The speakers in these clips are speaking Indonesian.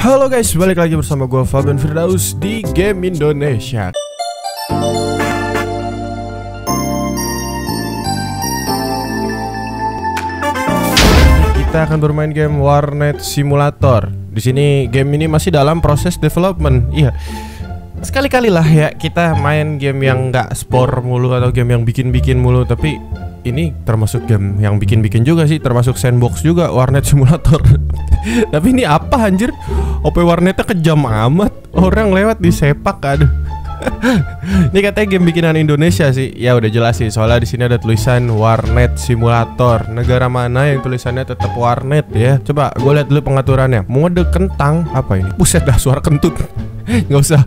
Halo guys, balik lagi bersama gue Fabian Firdaus di Game Indonesia. Kita akan bermain game Warnet Simulator. Di sini game ini masih dalam proses development. Iya Sekali-kali lah ya kita main game yang nggak sport mulu atau game yang bikin-bikin mulu Tapi ini termasuk game yang bikin-bikin juga sih Termasuk sandbox juga Warnet Simulator Tapi ini apa anjir OP warnetnya kejam amat Orang lewat di sepak aduh ini katanya game bikinan Indonesia sih. Ya udah jelas sih. Soalnya di sini ada tulisan Warnet Simulator. Negara mana yang tulisannya tetap Warnet ya? Coba gue lihat dulu pengaturannya. Mode kentang apa ini? Buset dah suara kentut. Nggak usah.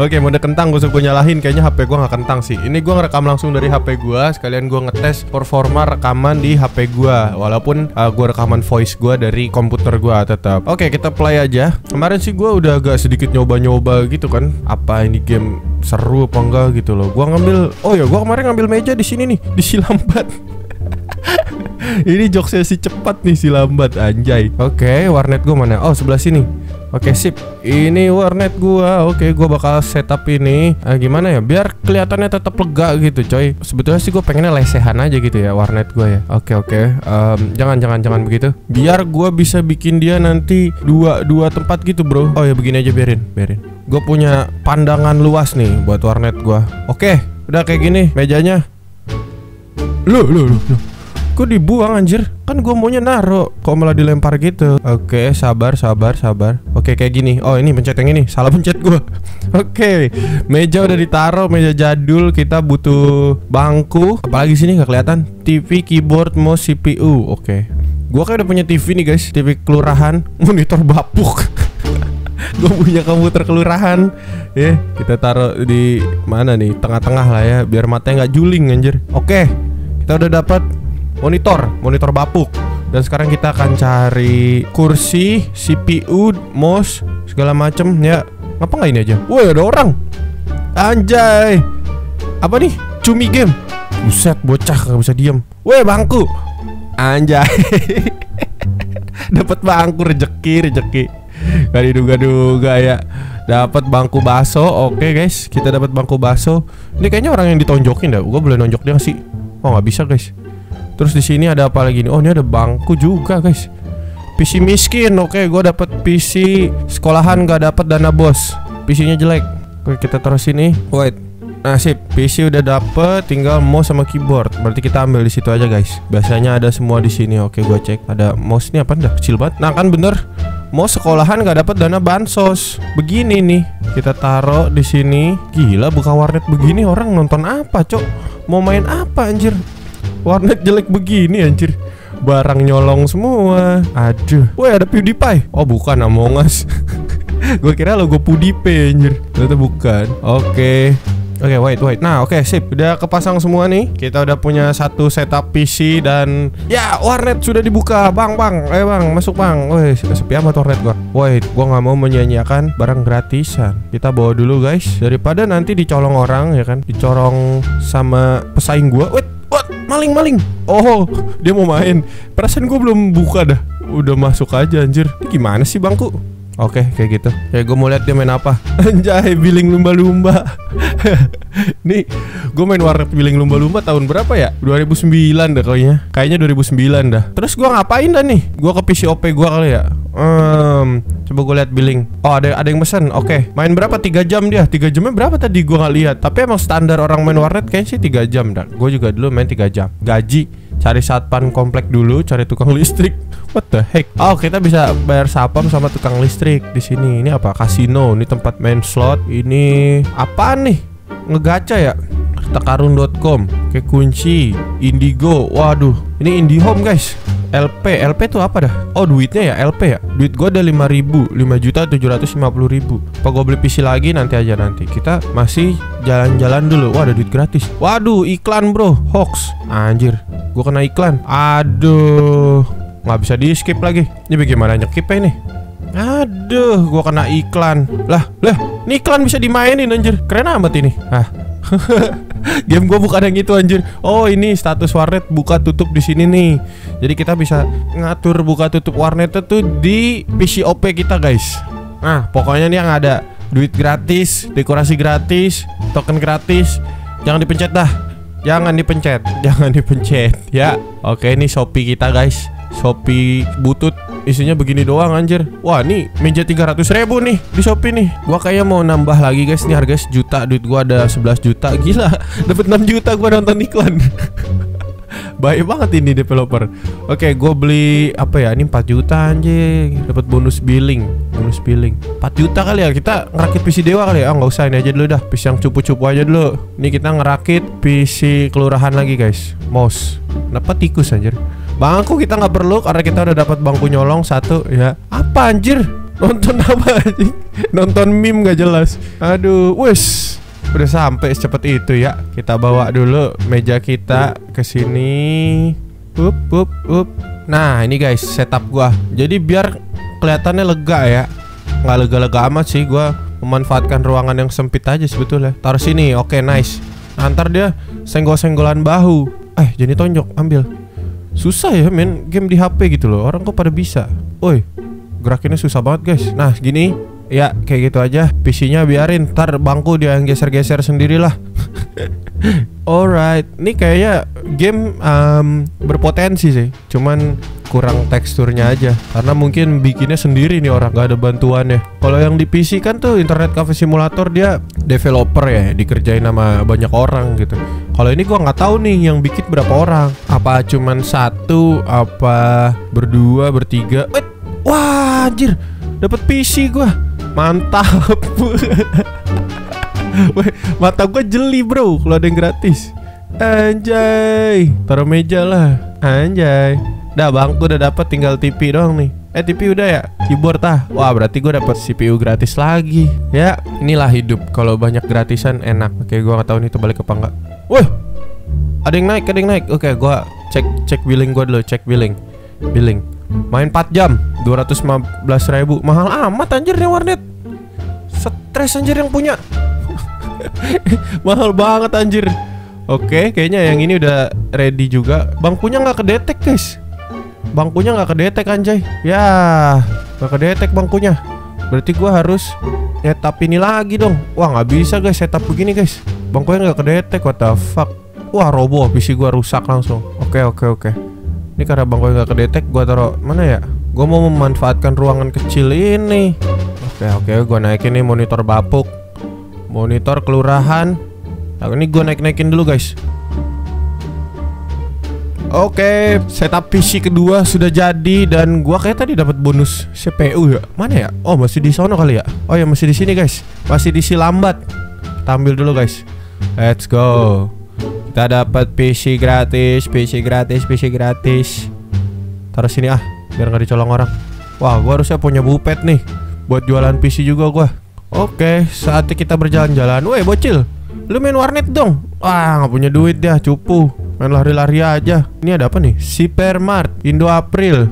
Oke mode kentang gue gue nyalahin. Kayaknya HP gue nggak kentang sih. Ini gue ngerekam langsung dari HP gue. Sekalian gue ngetes performa rekaman di HP gue. Walaupun uh, gue rekaman voice gue dari komputer gue tetap. Oke kita play aja. Kemarin sih gue udah agak sedikit nyoba-nyoba gitu kan. Apa ini game seru apa enggak gitu loh. Gua ngambil oh ya gua kemarin ngambil meja di sini nih, di Silambat. Ini jokesnya si cepat nih si lambat anjay. Oke, warnet gua mana? Oh, sebelah sini. Oke, sip. Ini warnet gua. Oke, gua bakal setup ini. Ah, gimana ya? Biar kelihatannya tetap lega gitu, coy. Sebetulnya sih gua pengennya lesehan aja gitu ya warnet gua ya. Oke, oke. Em, jangan jangan jangan begitu. Biar gua bisa bikin dia nanti dua dua tempat gitu, Bro. Oh ya begini aja biarin, biarin. Gue punya pandangan luas nih buat warnet gua. Oke, udah kayak gini mejanya. Loh, loh, loh, loh. Kok dibuang anjir? Kan gue maunya naro Kok malah dilempar gitu? Oke sabar sabar sabar. Oke kayak gini. Oh ini pencet yang ini. Salah pencet gue Oke Meja udah ditaruh Meja jadul. Kita butuh bangku. Apalagi sini nggak kelihatan. TV, keyboard, mouse, CPU Oke. Gue kayak udah punya TV nih guys. TV kelurahan Monitor bapuk. Gue punya komputer kelurahan. Ya kita taruh di mana nih? Tengah-tengah lah ya biar matanya nggak juling anjir. Oke kita udah dapat monitor monitor bapuk. Dan sekarang kita akan cari kursi CPU mouse segala macem ya. Ngapa nggak ini aja? Woi ada orang. Anjay. Apa nih? Cumi game. Buset bocah nggak bisa diem. Woi bangku. Anjay. Dapat bangku rejeki rejeki. Gak diduga-duga ya Dapat bangku baso. Oke guys. Kita dapat bangku baso. Ini kayaknya orang yang ditonjokin dah. Gue boleh nonjok dia sih? Oh nggak bisa guys Terus di sini ada apa lagi nih Oh ini ada bangku juga guys PC miskin Oke gue dapat PC Sekolahan gak dapat dana bos PC-nya jelek Oke kita taruh sini Wait Nah sip, PC udah dapet, tinggal mouse sama keyboard. Berarti kita ambil di situ aja guys. Biasanya ada semua di sini. Oke, gua cek. Ada mouse ini apa dah? Kecil banget. Nah kan bener, mau sekolahan nggak dapat dana bansos. Begini nih, kita taruh di sini. Gila, buka warnet begini orang nonton apa, cok? Mau main apa anjir? Warnet jelek begini anjir. Barang nyolong semua. Aduh. Woi, ada PewDiePie. Oh, bukan Among Us. Gue kira logo PewDiePie anjir. Ternyata bukan. Oke. Oke, wait, wait. Nah, oke, sip. Udah kepasang semua nih. Kita udah punya satu setup PC dan ya warnet sudah dibuka. Bang, bang. Eh, bang, masuk bang. Woi, sepi amat warnet gua. Wait, gua nggak mau menyanyiakan barang gratisan. Kita bawa dulu, guys. Daripada nanti dicolong orang ya kan, dicorong sama pesaing gua. Wait? Maling, maling. Oh, dia mau main. Perasaan gua belum buka dah. Udah masuk aja anjir. Ini gimana sih, Bangku? Oke, kayak gitu. Ya, gue mau lihat dia main apa. Anjay, billing lumba-lumba. Nih, gue main warnet billing lumba-lumba tahun berapa ya? 2009 dah kayaknya. Kayaknya 2009 dah. Terus gue ngapain dah nih? Gue ke PC OP gue kali ya. Hmm, coba gue lihat billing. Oh, ada ada yang mesen. Oke, main berapa? 3 jam dia. 3 jamnya berapa tadi? Gue nggak lihat. Tapi emang standar orang main warnet kayaknya sih 3 jam dah. Gue juga dulu main 3 jam. Gaji cari satpan komplek dulu, cari tukang listrik. What the heck? Oh, kita bisa bayar sapam sama tukang listrik di sini. Ini apa? Kasino. Ini tempat main slot. Ini apa nih? Ngegaca ya? Takarun.com Kayak kunci Indigo Waduh Ini IndiHome guys LP LP tuh apa dah? Oh duitnya ya LP ya? Duit gue ada 5000 5 juta 750 ribu Apa gue beli PC lagi nanti aja nanti Kita masih jalan-jalan dulu Wah ada duit gratis Waduh iklan bro Hoax Anjir Gue kena iklan Aduh nggak bisa di skip lagi Ini bagaimana nyekipnya ini Aduh, gua kena iklan. Lah, lah, ini iklan bisa dimainin anjir. Keren amat ini. Ah. Game gua bukan yang itu anjir. Oh, ini status warnet buka tutup di sini nih. Jadi kita bisa ngatur buka tutup warnet itu di PC OP kita, guys. Nah, pokoknya nih yang ada duit gratis, dekorasi gratis, token gratis. Jangan dipencet dah. Jangan dipencet, jangan dipencet ya. Oke, ini Shopee kita, guys. Shopee butut isinya begini doang anjir. Wah nih meja 300 ribu nih di Shopee nih. Gua kayak mau nambah lagi guys. Nih harga sejuta. Duit gua ada 11 juta. Gila Dapat 6 juta gua nonton iklan. Baik banget ini developer. Oke gue beli Apa ya Ini 4 juta anjing Dapat bonus billing Bonus billing. 4 juta kali ya Kita ngerakit PC dewa kali ya? Oh, nggak usah ini aja dulu dah. PC yang cupu-cupu aja dulu. Ini kita ngerakit PC kelurahan lagi guys. Mouse Kenapa tikus anjir Bangku kita nggak perlu karena kita udah dapat bangku nyolong satu ya. Apa anjir? Nonton apa anjing? Nonton meme gak jelas. Aduh, wes. Udah sampai secepat itu ya. Kita bawa dulu meja kita ke sini. Up, up, up. Nah, ini guys setup gua. Jadi biar kelihatannya lega ya. Nggak lega-lega amat sih gua memanfaatkan ruangan yang sempit aja sebetulnya. Taruh sini. Oke, okay, nice. Antar dia senggol-senggolan bahu. Eh, jadi tonjok, ambil. Susah ya main game di HP gitu loh. Orang kok pada bisa? Woi Gerakinnya susah banget guys. Nah gini Ya kayak gitu aja. PC-nya biarin. Ntar bangku dia yang geser-geser sendirilah Alright. Ini kayaknya game um, berpotensi sih. Cuman kurang teksturnya aja. Karena mungkin bikinnya sendiri nih orang. Gak ada bantuannya. Kalau yang di PC kan tuh internet cafe simulator dia developer ya. Dikerjain sama banyak orang gitu. Kalau ini gua nggak tahu nih yang bikin berapa orang. Apa cuman satu apa berdua bertiga? Wait, wah anjir. Dapat PC gua. Mantap mata gue jeli bro kalau ada yang gratis Anjay Taruh meja lah Anjay Dah bangku udah dapat tinggal TV doang nih. Eh TV udah ya? Keyboard ah. Wah, berarti gue dapat CPU gratis lagi. Ya, inilah hidup. Kalau banyak gratisan enak. Oke, gue nggak tahu nih itu balik apa enggak. Woi. Ada yang naik, ada yang naik. Oke, gue cek cek billing gue dulu, cek billing. Billing. Main 4 jam, 215 ribu Mahal amat anjir nih warnet Stres anjir yang punya Mahal banget anjir. Oke, kayaknya yang ini udah ready juga. Bangkunya nggak kedetek guys. Bangkunya nggak kedetek anjay. Ya nggak kedetek bangkunya. Berarti gua harus Setup ini lagi dong. Wah nggak bisa guys setup begini guys. Bangkunya nggak kedetek What the fuck. Wah roboh PC gua rusak langsung. Oke oke oke. Ini karena bangkunya nggak kedetek Gua taruh mana ya? Gua mau memanfaatkan ruangan kecil ini. Oke oke gua naikin nih monitor bapuk Monitor kelurahan Nah ini gua naik-naikin dulu guys Oke, setup PC kedua sudah jadi dan gua kayak tadi dapat bonus CPU ya. Mana ya? Oh, masih di sono kali ya? Oh ya, masih di sini, guys. Masih di si lambat. Kita ambil dulu, guys. Let's go. Kita dapat PC gratis, PC gratis, PC gratis. Taruh sini ah, biar nggak dicolong orang. Wah, gua harusnya punya bupet nih buat jualan PC juga gua. Oke, saatnya kita berjalan-jalan. Woi, bocil. Lu main warnet dong. Wah, nggak punya duit ya, cupu. Main lari-lari aja. Ini ada apa nih? Supermart, Indo April,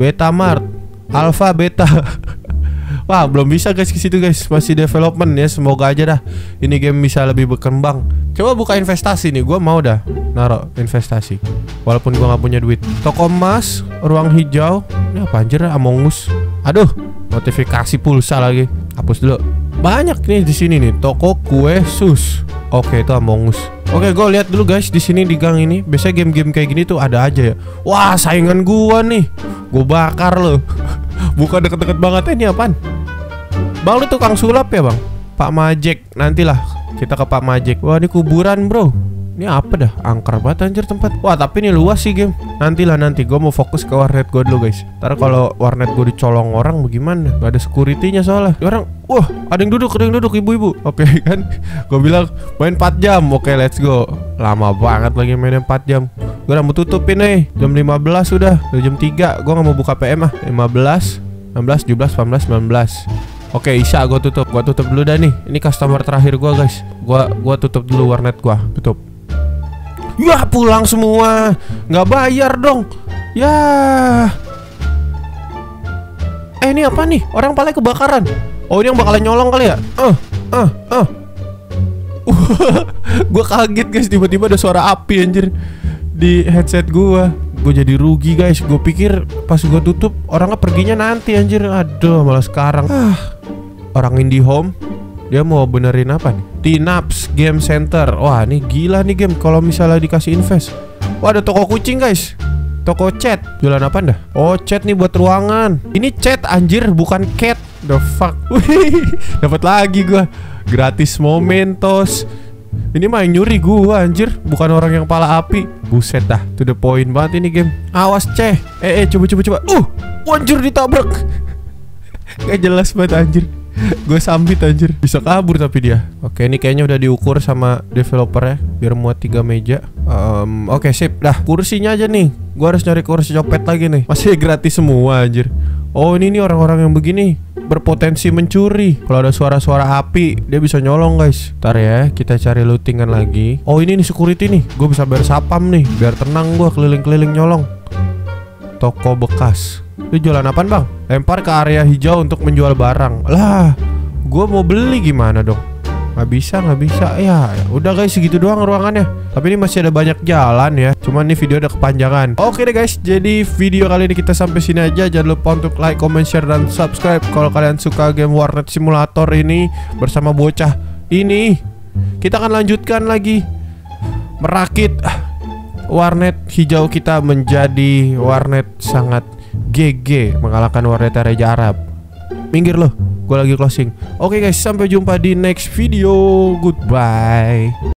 Betamart, Alpha Beta. Wah, belum bisa guys ke situ guys. Masih development ya. Semoga aja dah ini game bisa lebih berkembang. Coba buka investasi nih. Gua mau dah naro investasi. Walaupun gua nggak punya duit. Toko emas, ruang hijau. Ini apa anjir Among Us. Aduh, notifikasi pulsa lagi. Hapus dulu. Banyak nih di sini nih. Toko kue sus. Oke, itu Among Us. Oke, gue lihat dulu guys di sini di gang ini. Biasanya game-game kayak gini tuh ada aja ya. Wah, saingan gua nih. Gue bakar loh. Bukan deket-deket banget ini apaan? Bang lu tukang sulap ya bang? Pak Majek Nantilah kita ke Pak Majek Wah ini kuburan bro ini apa dah? Angker banget anjir tempat. Wah, tapi ini luas sih game. Nantilah nanti gue mau fokus ke warnet gue dulu, guys. Ntar kalau warnet gue dicolong orang bagaimana? Gak ada security-nya soalnya. Orang, wah, ada yang duduk, ada yang duduk ibu-ibu. Oke okay, kan? Gue bilang main 4 jam. Oke, okay, let's go. Lama banget lagi main 4 jam. Gue udah mau tutupin nih. Jam 15 sudah. Udah jam 3. Gue gak mau buka PM ah. 15, 16, 17, 18, 19. Oke, Isya gue tutup. Gue tutup dulu dah nih. Ini customer terakhir gue guys. Gue gua tutup dulu warnet gue. Tutup. Ya pulang semua Nggak bayar dong Ya Eh ini apa nih Orang paling kebakaran Oh ini yang bakalan nyolong kali ya uh, uh, uh. Gue kaget guys tiba-tiba ada suara api anjir di headset gua. Gue jadi rugi guys. Gue pikir pas gue tutup orangnya perginya nanti anjir. Aduh malah sekarang. Ah, orang IndiHome dia mau benerin apa nih? Tinaps Game Center. Wah, ini gila nih game kalau misalnya dikasih invest. Wah, ada toko kucing, guys. Toko chat. Jualan apa dah? Oh, chat nih buat ruangan. Ini chat anjir, bukan cat. The fuck. Dapat lagi gua. Gratis Momentos. Ini mah nyuri gua anjir, bukan orang yang pala api. Buset dah, to the point banget ini game. Awas, ceh. Eh, eh, coba coba coba. Uh, anjir ditabrak. Gak jelas banget anjir Gue sambit anjir. Bisa kabur tapi dia. Oke ini kayaknya udah diukur sama developer ya Biar muat tiga meja. Um, Oke sip. Dah kursinya aja nih. Gue harus nyari kursi copet lagi nih. Masih gratis semua anjir. Oh ini nih orang-orang yang begini. Berpotensi mencuri. Kalau ada suara-suara api Dia bisa nyolong guys. Ntar ya kita cari lootingan lagi. Oh ini nih security nih. Gue bisa bayar sapam nih Biar tenang gue keliling-keliling nyolong. Toko bekas Lu jualan apaan bang? Lempar ke area hijau untuk menjual barang. Lah Gue mau beli gimana dong? Gak bisa, gak bisa. Ya udah guys segitu doang ruangannya. Tapi ini masih ada banyak jalan ya. Cuman ini video udah kepanjangan. Oke deh guys. Jadi video kali ini kita sampai sini aja. Jangan lupa untuk like, comment, share, dan subscribe. Kalau kalian suka game Warnet Simulator ini Bersama bocah ini Kita akan lanjutkan lagi Merakit warnet hijau kita menjadi warnet sangat GG mengalahkan warnet Raja Arab. Minggir loh, gue lagi closing. Oke guys, sampai jumpa di next video. Goodbye.